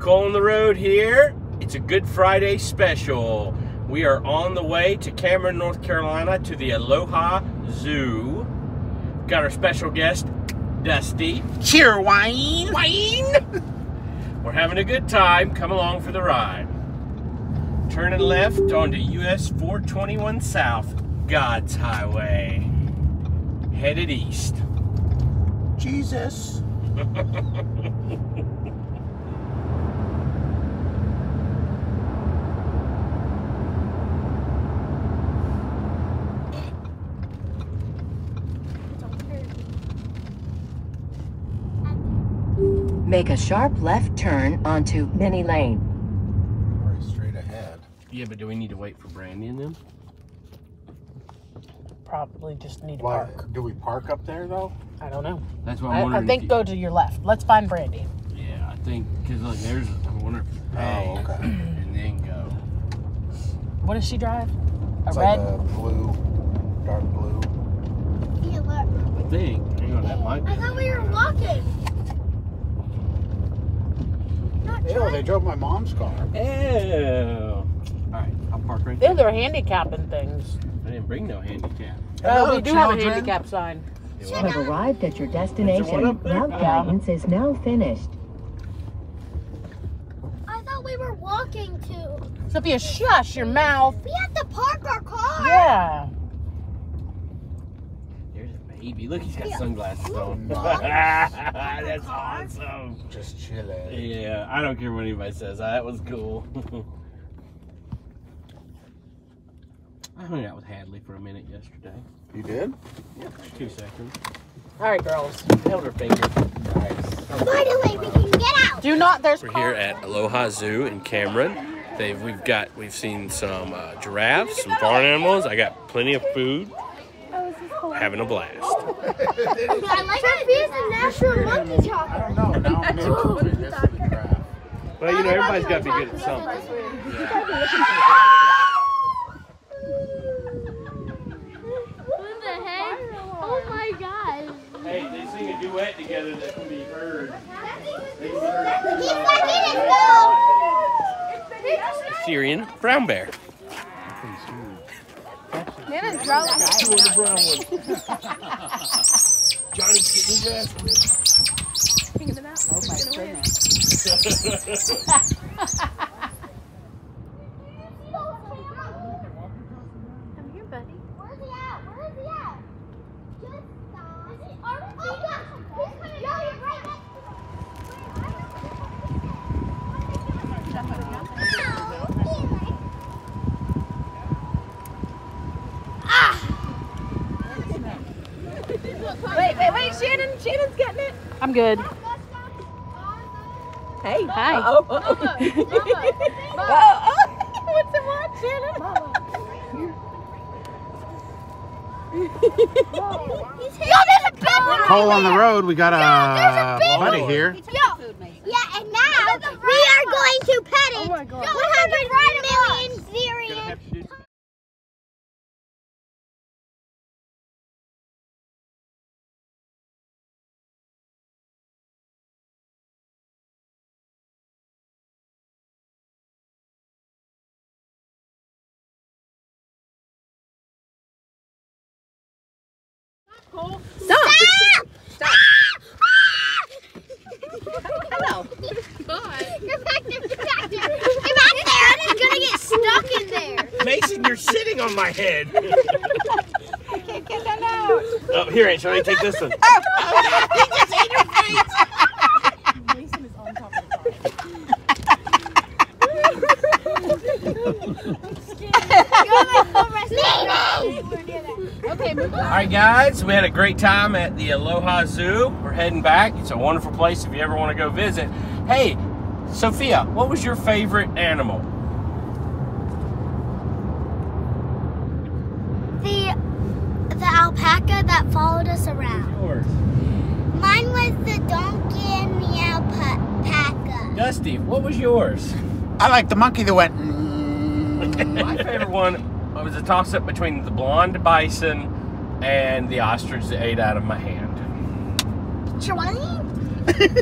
Cole on the road here. It's a Good Friday special. We are on the way to Cameron, North Carolina to the Aloha Zoo. Got our special guest, Dusty. Cheer, Wayne. Wayne! We're having a good time. Come along for the ride. Turning left onto US 421 South, God's Highway. Headed east. Jesus. Make a sharp left turn onto Minnie Lane. Right straight ahead. Yeah, but do we need to wait for Brandy and them? Probably just need to Why, park. do we park up there though? I don't know. That's what I'm wondering. I if think you- go to your left. Let's find Brandy. Yeah, I think because look, there's. I wonder if you pay Oh, okay. and then go. What does she drive? A It's red? like a blue, dark blue. Yeah, look. I think. Hang on, that might. Be I thought we were walking. Not Ew, trying. they drove my mom's car. Ew. All right, I'll park right They're, there. they're handicapping things. I didn't bring no handicap. Uh, oh, Hello, we do have a handicap sign. You have arrived at your destination. up? Route Yeah. guidance is now finished. I thought we were walking to. Sophia, shush your mouth. We have to park our car. Yeah. There's baby. Look, he's got Yeah. sunglasses on. That's awesome. Just chilling. Yeah, I don't care what anybody says. That was cool. I hung out with Hadley for a minute yesterday. You did? Yeah, Two seconds. All right, girls. Held her finger. Finally, we can get out. Do not. There's We're here at Aloha Zoo in Cameron. They've we've got we've seen some uh, giraffes, some barn animals. I got plenty of food. Having a blast. I like that he's a natural monkey I don't know. Now I'm interested in this crap. Well, you know everybody's got to be good at something. What the heck? Oh my god. Hey, they sing a duet together that can be heard. He's letting it go. Syrian brown bear. Nana's driving. Two on the brown one. Johnny's getting his ass whipped. Oh my goodness. Come here, buddy. Where's he at? Where is he at? Just stop. Is he, are, oh gosh, he's coming. No, he's right next Wait, wait, wait, Shannon. Shannon's getting it. I'm good. Hey, hi. Oh, oh, oh. oh, oh. What's the watch, Shannon? Yo, there's a big one. Cole on the road. We got there's a a buddy one. here. Stop. Stop! Hello. Get back there, get back there. Get back there. It's gonna get stuck in there. Mason, you're sitting on my head. I can't get that out. Oh, here, Aunt Shirley, take this one. Okay, move All right, guys, we had a great time at the Aloha Zoo. We're heading back. It's a wonderful place if you ever want to go visit. Hey, Sophia, what was your favorite animal? The the alpaca that followed us around. Yours. Mine was the donkey and the alpaca. Dusty, what was yours? I like the monkey that went. "Mm." My favorite one was a toss up between the blonde bison and the ostrich ate out of my hand. Chewani?